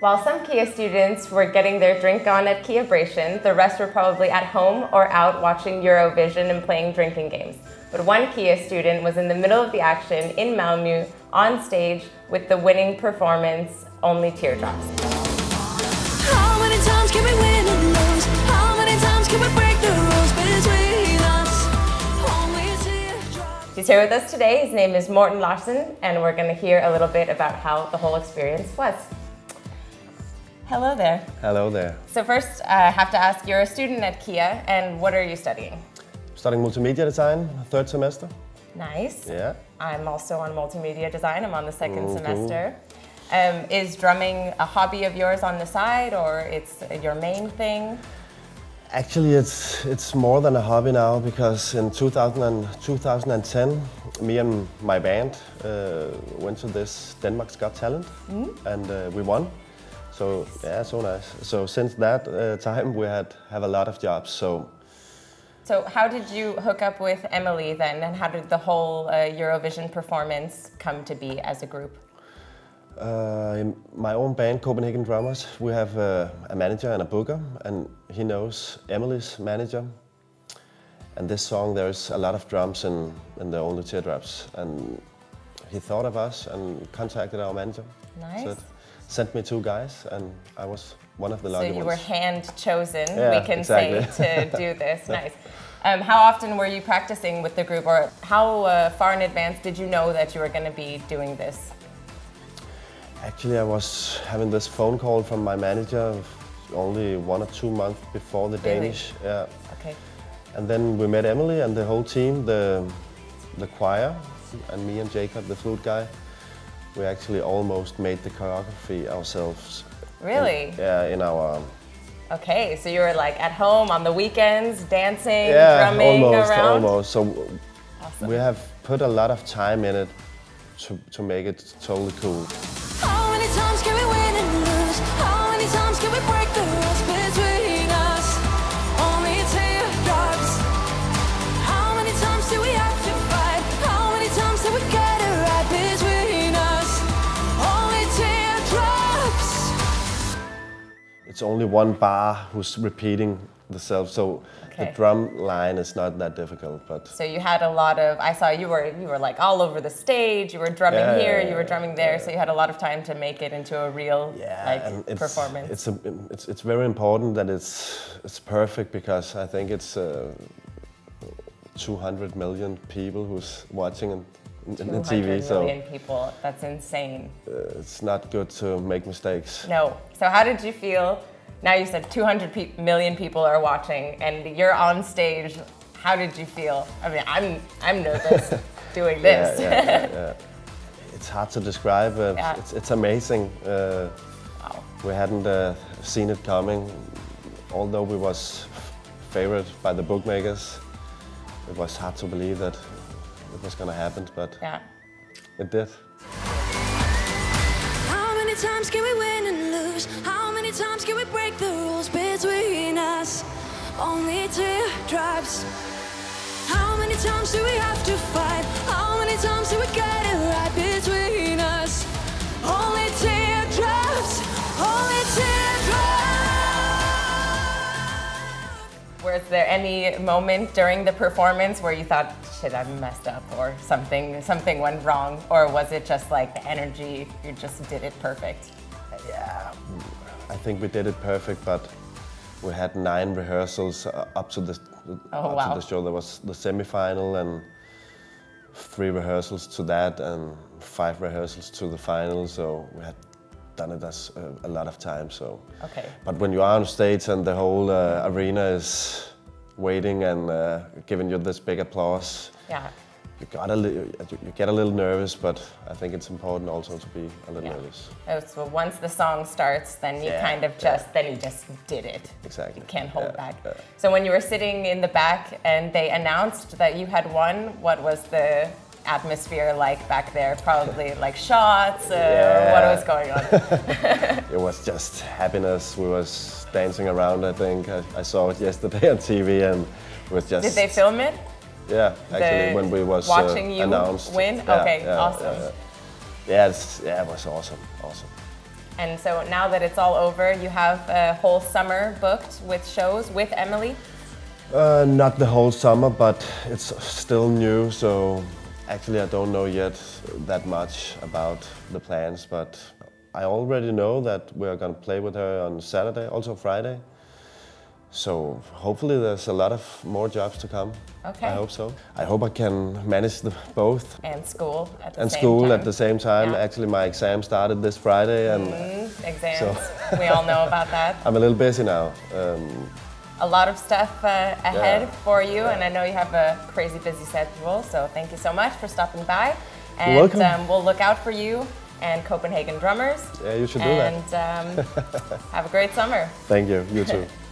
While some KEA students were getting their drink on at Kiabration, the rest were probably at home or out watching Eurovision and playing drinking games. But one KEA student was in the middle of the action in Malmö on stage with the winning performance, Only Teardrops. He's here with us today. His name is Morten Larsen, and we're going to hear a little bit about how the whole experience was. Hello there. Hello there. So first, I have to ask, you're a student at KEA, and what are you studying? Studying multimedia design, third semester. Nice. Yeah. I'm also on multimedia design. I'm on the second Mm, cool. semester. Um, is drumming a hobby of yours on the side, or it's your main thing? Actually, it's it's more than a hobby now because in 2000 and 2010, me and my band uh, went to this Denmark's Got Talent, and uh, we won. So yeah, so nice. So since that uh, time, we had have a lot of jobs. So So how did you hook up with Emmelie then, and how did the whole uh, Eurovision performance come to be as a group? Uh, in my own band, Copenhagen Drummers, we have uh, a manager and a booker, and he knows Emmelie's manager. And this song, there's a lot of drums in, in the Only Teardrops. And he thought of us and contacted our manager. Nice. Said, sent me two guys, and I was one of the So lucky you were hand chosen, Yeah, we can exactly. say, to do this. Nice. Um, how often were you practicing with the group, or how uh, far in advance did you know that you were going to be doing this? Actually, I was having this phone call from my manager only one or two months before the Really? Danish. Yeah. Okay. And then we met Emmelie and the whole team, the, the choir, and me and Jacob, the flute guy. We actually almost made the choreography ourselves. Really? Yeah, in our um, Okay, so you were like at home on the weekends, dancing, yeah, drumming almost, around. almost. So Awesome. we have put a lot of time in it to, to make it totally cool. It's only one bar who's repeating the self, so Okay. the drum line is not that difficult. But So you had a lot of. I saw you were you were like all over the stage. You were drumming Yeah, here, yeah, you were drumming there. So you had a lot of time to make it into a real like and it's, performance. It's, a, it's, it's very important that it's, it's perfect because I think it's uh, 200 million people who's watching in, in, 200 TV, so million people. That's insane. uh, it's not good to make mistakes. No. So how did you feel? Now you said 200 pe- million people are watching, and you're on stage. How did you feel? I mean, I'm I'm nervous doing this. Yeah, yeah, yeah, yeah. It's hard to describe. Uh, it's, it's amazing. Uh, wow. we hadn't uh, seen it coming, although we was favored by the bookmakers. It was hard to believe that it was gonna happen, but Yeah. it did. How many times can we win and lose? How many times can we break the rules between us? Only teardrops. How many times do we have to fight? Was there any moment during the performance where you thought, "Shit, I messed up," or something something went wrong, or was it just like the energy? You just did it perfect. Yeah, I think we did it perfect, but we had nine rehearsals uh, up to the Oh, up wow. to the show. There was the semi-final and three rehearsals to that, and five rehearsals to the final. So we had done it as a, a lot of times. So, Okay. but when you are on stage and the whole uh, arena is waiting and uh, giving you this big applause, Yeah. you got a li- you get a little nervous. But I think it's important also to be a little Yeah. nervous. Oh, so once the song starts, then you Yeah, kind of yeah. just then you just did it. Exactly. You can't hold Yeah, back. yeah. So when you were sitting in the back and they announced that you had won, what was the atmosphere like back there? Probably like shots, uh, Yeah. what was going on? It was just happiness. We was dancing around. I think I, I saw it yesterday on TV, and it was just. Did they film it? Yeah, actually, the- when we was watching uh, you announced. win? Yeah, Okay, yeah, awesome. Yeah, yeah. it's, yeah, it was awesome, awesome. And so now that it's all over, you have a whole summer booked with shows with Emmelie. Uh, not the whole summer, but it's still new, so actually I don't know yet that much about the plans, but I already know that we're gonna play with her on Saturday, also Friday. So hopefully there's a lot of more jobs to come. Okay. I hope so. I hope I can manage the, both And school at the and same school time. at the same time. Yeah. Actually, my exam started this Friday, and Mm, exams. So- we all know about that. I'm a little busy now. Um, A lot of stuff uh, ahead Yeah. for you, and I know you have a crazy busy schedule. So thank you so much for stopping by. And. Um, we'll look out for you and Copenhagen Drummers. yeah, you should do that. and um, have a great summer. Thank you. You too.